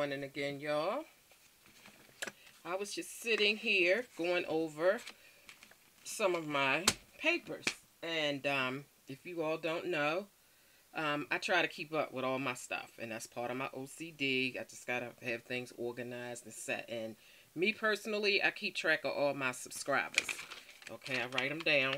morning again, y'all. I was just sitting here going over some of my papers. And um, if you all don't know, um, I try to keep up with all my stuff. And that's part of my OCD. I just got to have things organized and set. And me personally, I keep track of all my subscribers. Okay, I write them down.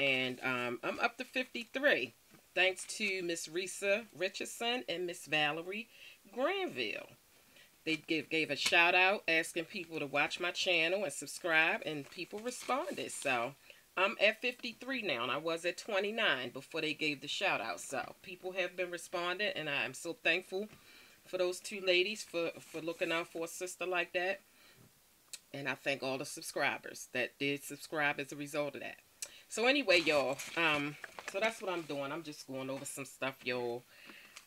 And um, I'm up to 53. Thanks to Miss Risa Richardson and Miss Valerie Granville. They gave, gave a shout out asking people to watch my channel and subscribe, and people responded. So I'm at 53 now, and I was at 29 before they gave the shout out. So people have been responding, and I'm so thankful for those two ladies for, for looking out for a sister like that. And I thank all the subscribers that did subscribe as a result of that. So anyway, y'all, um, so that's what I'm doing. I'm just going over some stuff, y'all.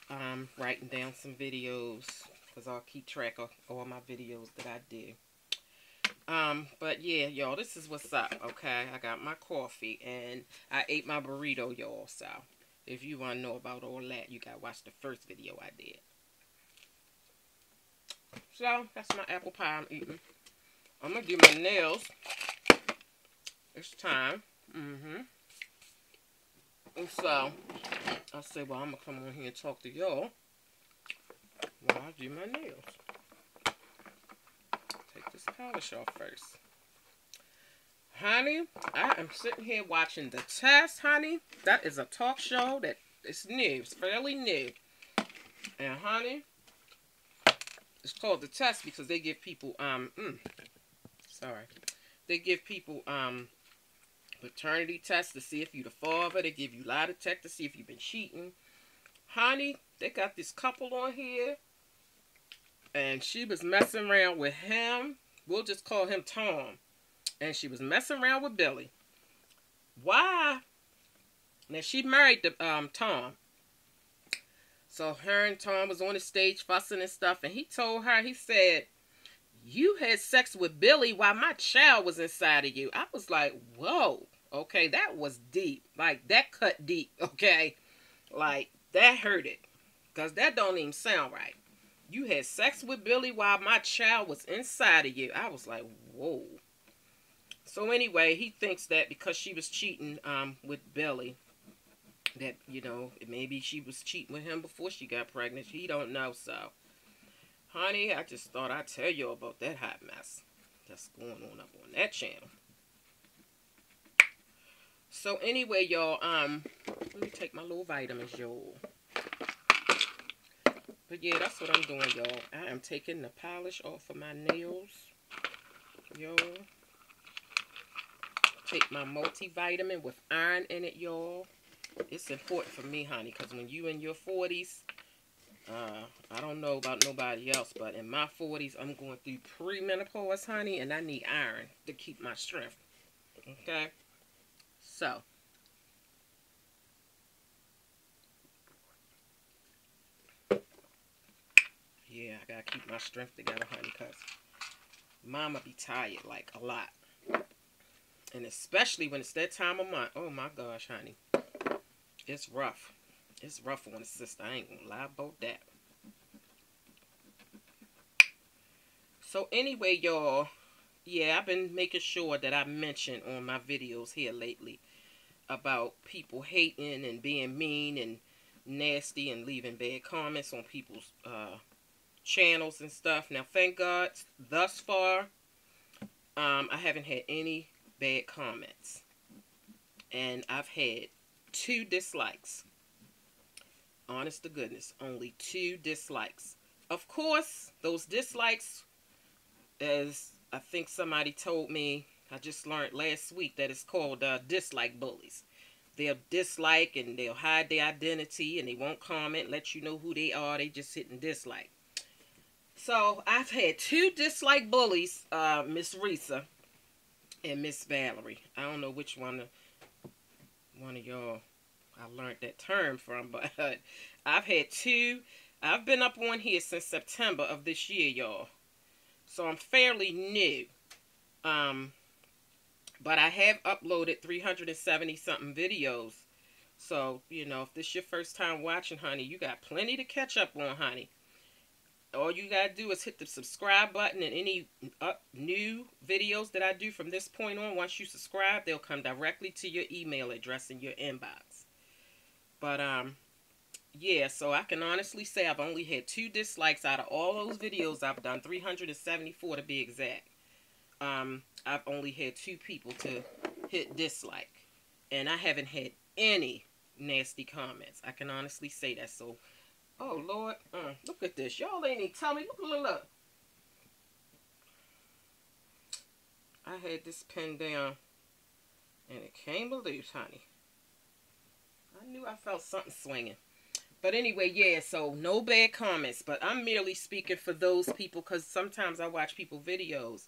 Um, writing down some videos because I'll keep track of all my videos that I do. Um, but yeah, y'all, this is what's up, okay? I got my coffee and I ate my burrito, y'all. So if you want to know about all that, you got to watch the first video I did. So that's my apple pie I'm eating. I'm going to do my nails. It's time. Mm-hmm. And so, I say, well, I'm going to come on here and talk to y'all while I do my nails. Take this polish off first. Honey, I am sitting here watching The Test, honey. That is a talk show that is new. It's fairly new. And, honey, it's called The Test because they give people, um, mm, sorry. They give people, um, paternity test to see if you're the father. They give you lie detector to see if you've been cheating. Honey, they got this couple on here. And she was messing around with him. We'll just call him Tom. And she was messing around with Billy. Why? Now, she married the, um, Tom. So her and Tom was on the stage fussing and stuff. And he told her, he said, you had sex with Billy while my child was inside of you. I was like, whoa, okay, that was deep. Like, that cut deep, okay? Like, that hurt it. Because that don't even sound right. You had sex with Billy while my child was inside of you. I was like, whoa. So anyway, he thinks that because she was cheating um, with Billy, that, you know, maybe she was cheating with him before she got pregnant. He don't know, so... Honey, I just thought I'd tell you about that hot mess that's going on up on that channel. So anyway, y'all, um, let me take my little vitamins, y'all. But yeah, that's what I'm doing, y'all. I am taking the polish off of my nails, y'all. Take my multivitamin with iron in it, y'all. It's important for me, honey, because when you in your 40s, uh, I don't know about nobody else, but in my 40s, I'm going through premenopause, honey, and I need iron to keep my strength. Okay? So. Yeah, I gotta keep my strength together, honey, because mama be tired, like, a lot. And especially when it's that time of month. Oh, my gosh, honey. It's rough. It's rough on the sister. I ain't gonna lie about that. So anyway, y'all, yeah, I've been making sure that I mention on my videos here lately about people hating and being mean and nasty and leaving bad comments on people's uh, channels and stuff. Now, thank God, thus far, um, I haven't had any bad comments. And I've had two dislikes honest to goodness, only two dislikes. Of course, those dislikes, as I think somebody told me, I just learned last week that it's called uh, dislike bullies. They'll dislike and they'll hide their identity and they won't comment, let you know who they are. They just hitting dislike. So I've had two dislike bullies, uh, Miss Risa and Miss Valerie. I don't know which one, one of y'all I learned that term from, but I've had two. I've been up on here since September of this year, y'all. So I'm fairly new. Um, but I have uploaded 370 something videos. So, you know, if this is your first time watching, honey, you got plenty to catch up on, honey. all you gotta do is hit the subscribe button and any up new videos that I do from this point on, once you subscribe, they'll come directly to your email address in your inbox. But um yeah, so I can honestly say I've only had two dislikes out of all those videos I've done, 374 to be exact. Um, I've only had two people to hit dislike. And I haven't had any nasty comments. I can honestly say that. So, oh, Lord, uh, look at this. Y'all ain't even tell me. Look, look, look. I had this pen down, and it came loose, honey. I knew I felt something swinging. But anyway, yeah, so no bad comments. But I'm merely speaking for those people because sometimes I watch people videos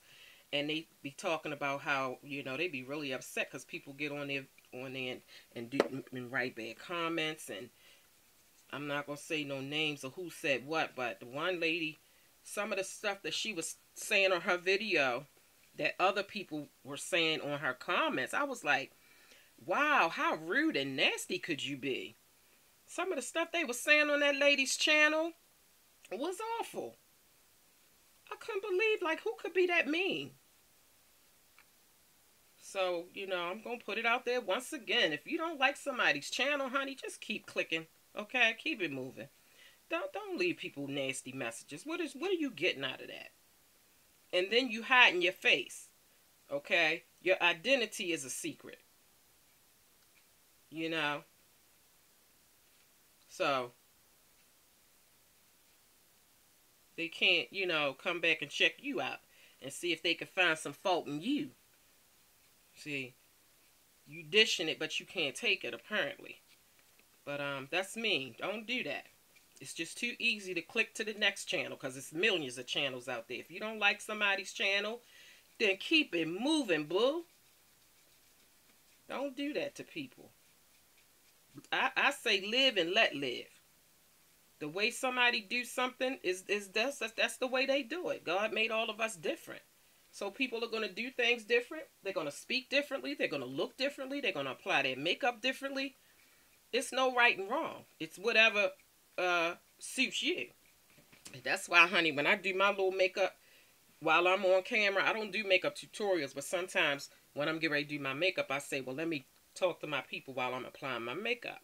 and they be talking about how, you know, they be really upset because people get on there on there and, and, do, and write bad comments. And I'm not going to say no names or who said what, but the one lady, some of the stuff that she was saying on her video that other people were saying on her comments, I was like, wow, how rude and nasty could you be? Some of the stuff they were saying on that lady's channel was awful. I couldn't believe, like, who could be that mean? So, you know, I'm going to put it out there once again. If you don't like somebody's channel, honey, just keep clicking. Okay? Keep it moving. Don't don't leave people nasty messages. What is what are you getting out of that? And then you hide in your face. Okay? Your identity is a secret. You know? So they can't, you know, come back and check you out and see if they can find some fault in you. See, you dishing it, but you can't take it, apparently. But um, that's me. Don't do that. It's just too easy to click to the next channel because it's millions of channels out there. If you don't like somebody's channel, then keep it moving, boo. Don't do that to people. I, I say live and let live. The way somebody do something is is that's, that's that's the way they do it. God made all of us different. So people are going to do things different. They're going to speak differently. They're going to look differently. They're going to apply their makeup differently. It's no right and wrong. It's whatever uh, suits you. That's why, honey, when I do my little makeup while I'm on camera, I don't do makeup tutorials, but sometimes when I'm getting ready to do my makeup, I say, well, let me talk to my people while I'm applying my makeup.